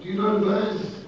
Do you know the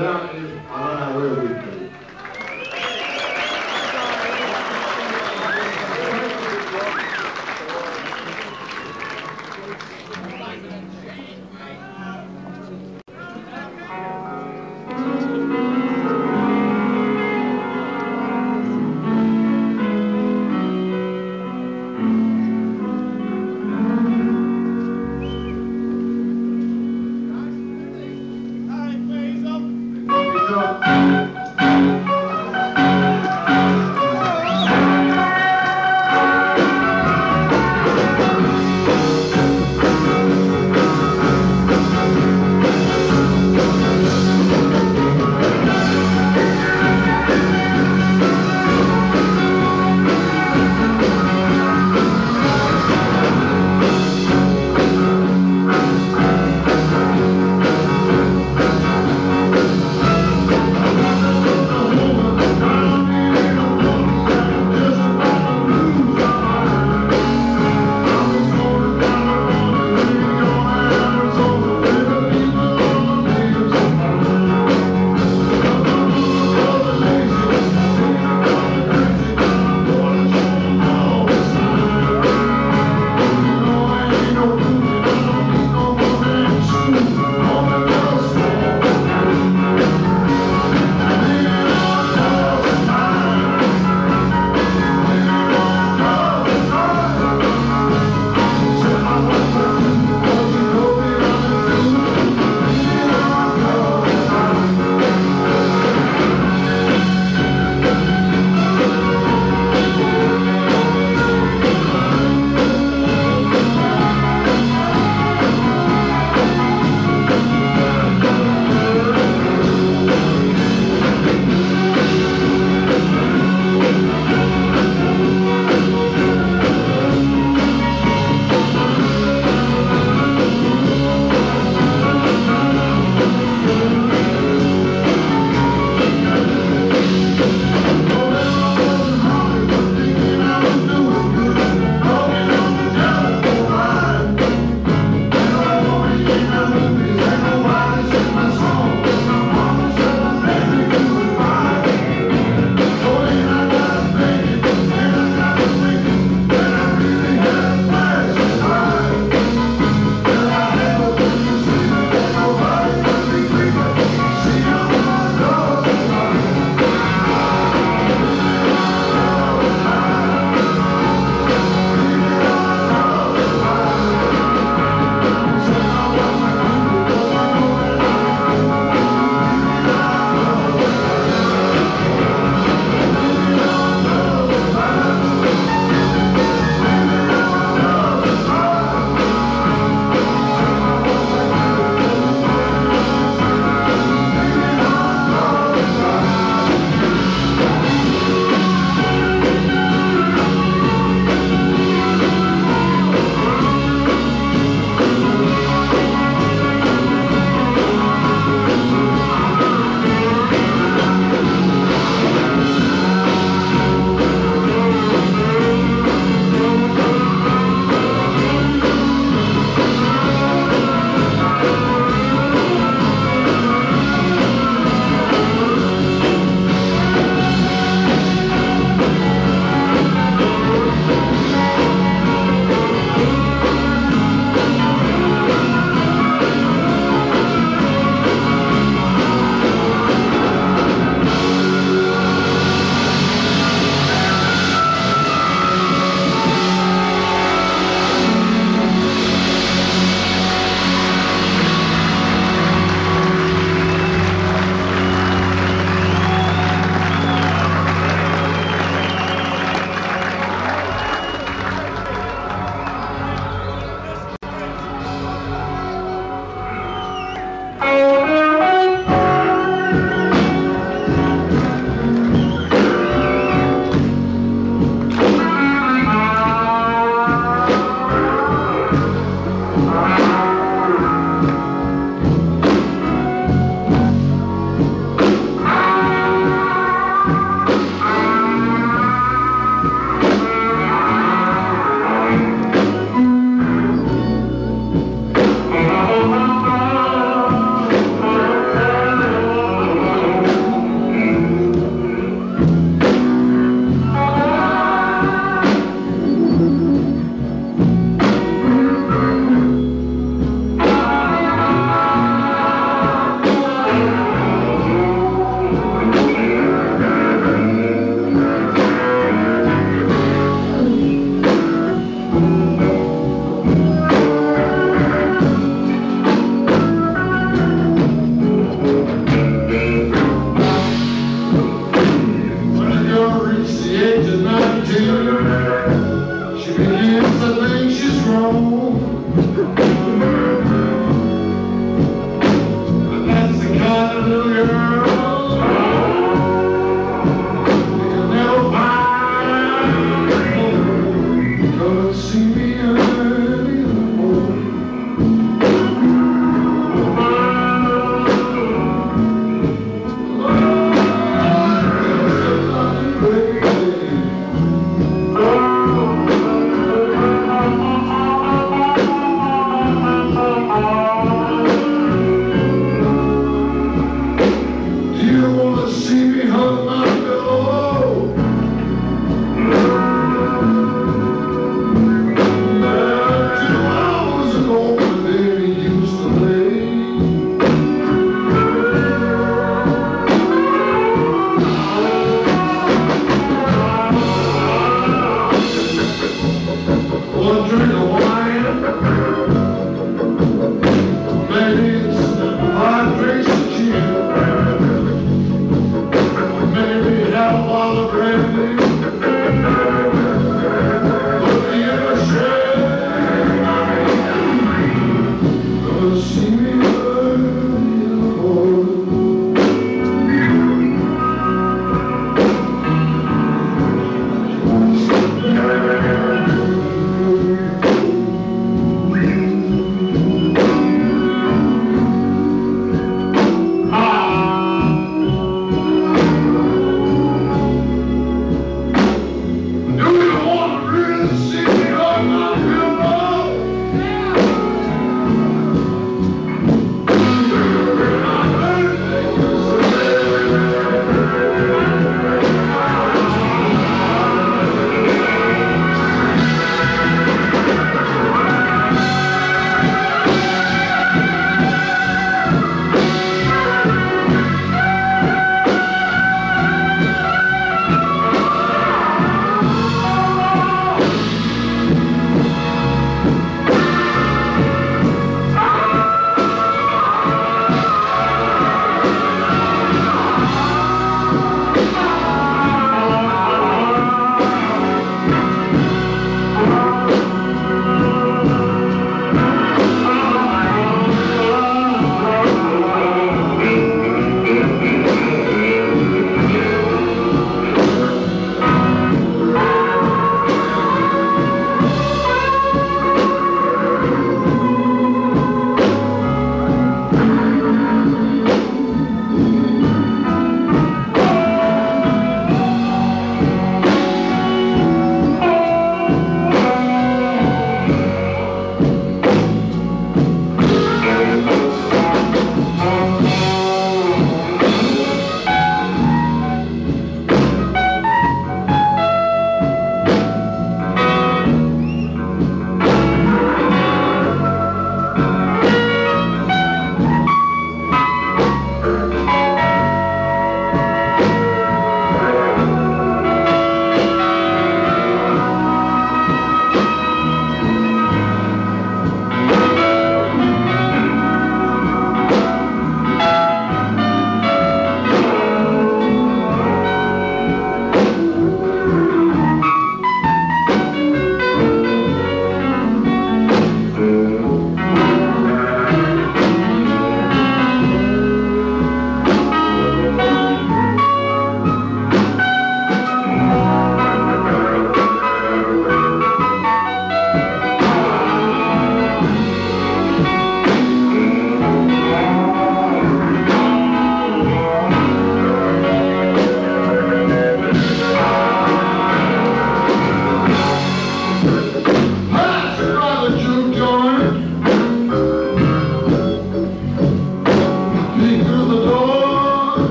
and without him,